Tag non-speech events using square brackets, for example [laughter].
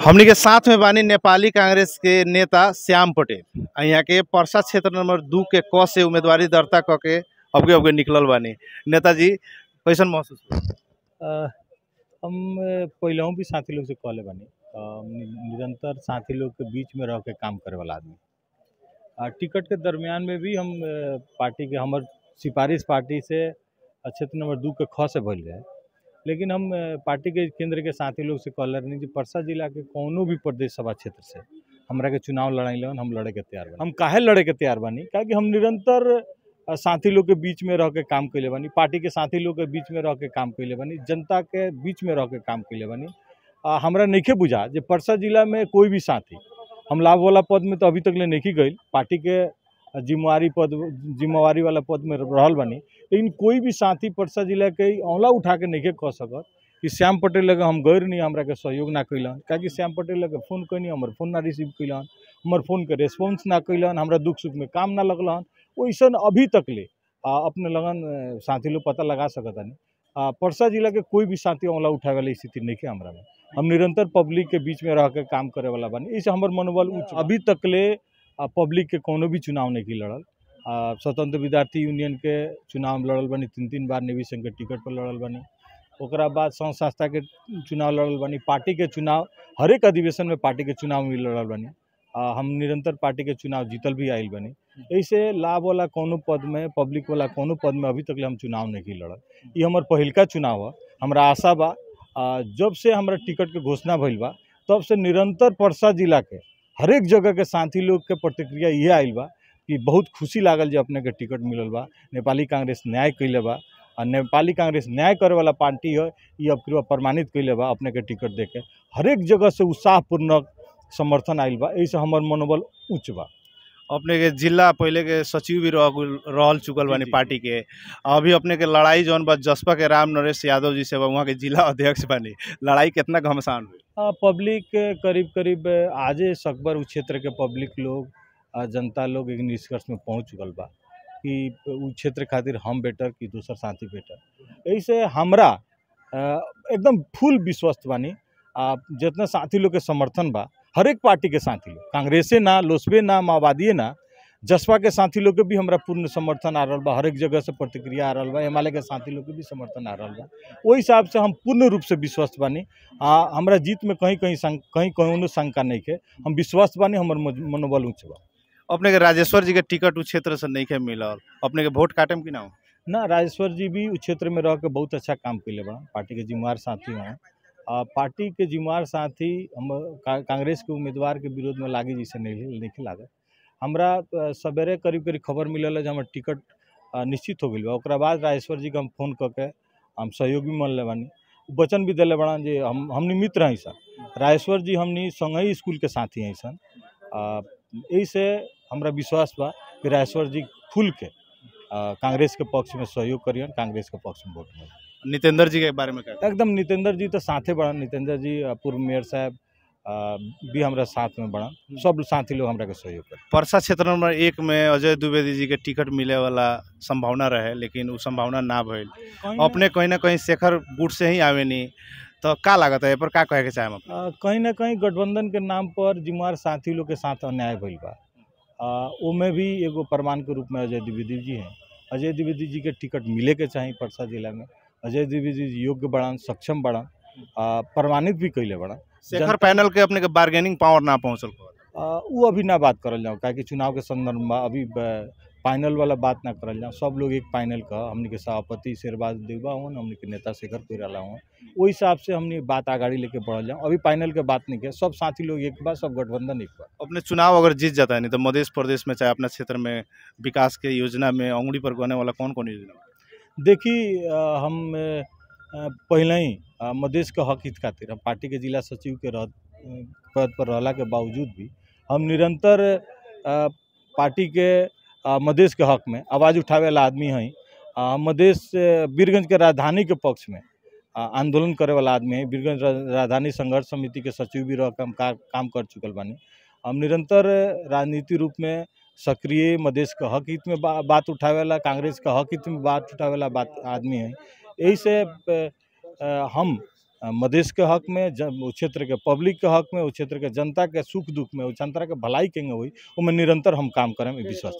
हमनी के साथ में बानी नेपाली कांग्रेस के नेता श्याम पटेल। यहाँ के परसा क्षेत्र नंबर दू के क से उम्मीदवारी दर्ता क के अबके अबके निकलल बानी। नेताजी कैसन महसूस हम अ, भी साथी लोग से कहले बानी। निरंतर साथी लोग के बीच में रह के काम करे वाला आदमी। टिकट के दरमियान में भी हम पार्टी के हमर सिफारिश पार्टी से क्षेत्र नंबर दू के ख से भइल रहे। लेकिन हम पार्टी के केंद्र के साथी लोग से कहले रहनी कि परसा जिला के कोनो भी प्रदेश सभा क्षेत्र से हमरा के चुनाव लड़ाई लन हम लड़े के तैयार बानी। हम काहे लड़े के तैयार बानी? क्या कि हम निरंतर साथी लोग के बीच में रह के काम कैले बानी पार्टी के साथी लोग के बीच में रह के काम कैले बानी जनता के बीच में रह के काम कैले बानी। आ, हमरा नइखे बुझा जे परसा जिला में कोई भी साथी हम लाभ वाला पद में तो अभी तक ले नहीं गई पार्टी के जिम्मेवारी पद जिम्मेवारी वाला पद में रहल बानी। लेकिन कोई भी साथी परसा जिला के औंला उठा के नहीं कह सकत कि श्याम पटेल लगे हम गैर नहीं हमरा के सहयोग ना कैलन काहे श्याम पटेल लगे फ़ोन कैनी हमर फ़ोन ना रिसीव कैलन हमर फ़ोन के रेस्पॉन्स ना कैलन हमरा दुख सुख में काम ना लगलन। वैसन अभी तक ले आ, अपने लगन साथी लोग पता लगा सकतानी आ, परसा जिला के कोई भी साथी औंला उठावे वाली स्थिति नहीं है हमरा में। हम निरंतर पब्लिक के बीच में रह के काम करे वाला बानी। इसे हमर मनोबल अभी तक ले पब्लिक के कोनो भी चुनाव नहीं की लड़ल। स्वतंत्र विद्यार्थी यूनियन के चुनाव लड़ल बानी तीन तीन बार नेवी संघ के टिकट पर लड़ल बानी। ओकरा बाद संघ संस्था के चुनाव लड़ल बानी। पार्टी के चुनाव हर एक अधिवेशन में पार्टी के चुनाव में लड़ल बानी। आ, हम निरंतर पार्टी के चुनाव जीतल भी आइल बनी। ऐसे लाभ वाला कोनो पद में पब्लिक वाला कोनो पद में अभी तक ले हम चुनाव नहीं की लड़ल। ये हमर पहिलका चुनाव है। हमारा आशा बा जब से हमरा टिकट के घोषणा भइल बा तब से निरंतर परसा जिला के हरेक जगह के साथी लोग के प्रतिक्रिया ये आइल बा कि बहुत खुशी लागल जे अपने के टिकट मिलल बा नेपाली कांग्रेस न्याय कैले बा आ नेपाली कांग्रेस न्याय करे वाला पार्टी है ये अब प्रमाणित कैले बा अपने के टिकट दे के हरेक जगह से उत्साहपूर्वक समर्थन आइल बा एहिसे हमर मनोबल उच्च बा। अपने के जिला पहले के सचिव भी रह चुकल बानी। पार्टी के। अभी अपने के लड़ाई जौन बा जसपा के राम नरेश यादव जी से बा वहाँ के जिला [laughs] अध्यक्ष बानी। लड़ाई कितना घमसान हुई। पब्लिक करीब करीब आज सकबर क्षेत्र के पब्लिक लोग आ, जनता लोग एक निष्कर्ष में पहुँच चुकल बा कि उ क्षेत्र खातिर हम बेटर कि दूसर साथी बेटर ऐसे हमरा एकदम फुल विश्वस्त बानी। आ जितना साथी लोग के समर्थन बा हर एक पार्टी के साथी लोग कांग्रेसे ना लोसबे ना माओवादिये ना जसपा के साथी लोग के भी हमारा पूर्ण समर्थन आ रहा बा हर एक जगह से प्रतिक्रिया आ रहा बा हिमालय के साथी लोग के भी समर्थन आ रहा बा। वही हिसाब से हम पूर्ण रूप से विश्वस्त बानी आ हमरा जीत में कहीं कहीं कहीं कोनो शंका नहीं है हम विश्वास बानी हमर मनोबल उच्च बा। अपने के राजेश्वर जी के टिकट उस क्षेत्र से नहीं के मिलल अपने के वोट काटे में कि ना? हो? ना राजेश्वर जी भी उस क्षेत्र में रह के बहुत अच्छा काम कैले बड़ा पार्टी के जिम्मेवार साथी हैं। आ पार्टी के जिम्मेवार साथी हम कांग्रेस के उम्मीदवार के विरोध में लागे जैसे नहीं नहीं लागत हमरा सवेरे करीब करीब खबर मिलल है जे हमर टिकट निश्चित हो गई बा। बाद राजेश्वर जी के हम फ़ोन कऽ के हम सहयोग भी मान ले बानी वचन भी दिले बड़ा जे हम हमनी मित्र हैं सन राजेश्वर जी हमनी संगही स्कूल के साथी हैं सन से हमरा विश्वास बा कि राजेश्वर जी खुल के कांग्रेस के पक्ष में सहयोग करियन कांग्रेस के पक्ष में वोट मिली नितेंद्र जी के बारे में एकदम नितेंद्र जी तो साथे बड़ा नितेंद्र जी पूर्व मेयर साहब भी हमरा साथ में बड़ा सब साथी लोग हमरा के सहयोग कर परसा क्षेत्र नंबर एक में अजय द्विवेदी जी के टिकट मिले वाला संभावना रहे लेकिन वो संभावना ना भइल अपने कहीं ना कहीं शेखर गुट से ही आवे नहीं तो का लागत है? पर का कहे के चाहे कहीं ना कहीं गठबंधन के नाम पर जिम्मेवार साथी लोग के साथ अन्याय भइल बा। ओमे भी एगो प्रमाण के रूप में अजय द्विवेदी जी हैं। अजय द्विवेदी जी के टिकट मिले के चाहिए परसा जिला में अजय द्विवेदी जी योग्य बड़ान सक्षम बड़ान आ, प्रमाणित भी कैले बड़ान। शेखर पैनल के अपने के बार्गेनिंग पावर ना पहुंचल। उ अभी ना बात करल जाओ काहे कि चुनाव के संदर्भ में अभी फाइनल वाला बात ना करल जाओ। सब लोग एक फाइनल का हमनी के सभापति शेरबाज देवा हुआ हमनी के नेता शेखर कोइराला हुआ ओहि हिसाब से हमनी बात आगाड़ी लेके बढ़ल जाओ। अभी फाइनल के बात नहीं के सब साथी लोग एक बार सब गठबंधन एक बार अपने चुनाव अगर जीत जाता है नहीं तो मध्य प्रदेश में चाहे अपना क्षेत्र में विकास के योजना में अंगुड़ी पर गने वाला कौन कौन योजना बा? देखी हम पहले मधेश के हक हित खातिर हम पार्टी के जिला सचिव के रह पद पर रहला के बावजूद भी हम निरंतर पार्टी के मधेश के हक में आवाज़ उठावे वाला आदमी हैं। मधेश बीरगंज के राजधानी के पक्ष में आंदोलन करे वाला आदमी है। बीरगंज राजधानी संघर्ष समिति के सचिव भी रह हम का, काम कर चुकल बानी। हम निरंतर राजनीति रूप में सक्रिय मधेश के हक हित में बा, बात उठावे वाला कांग्रेस के हक हित में बात उठावे वाला बात आदमी है। यही से हम मधेश के हक में उस क्षेत्र के पब्लिक के हक में, उस क्षेत्र के जनता के सुख दुख में, उस जनता के भलाई के हुई उनमें निरंतर हम काम करें विश्वास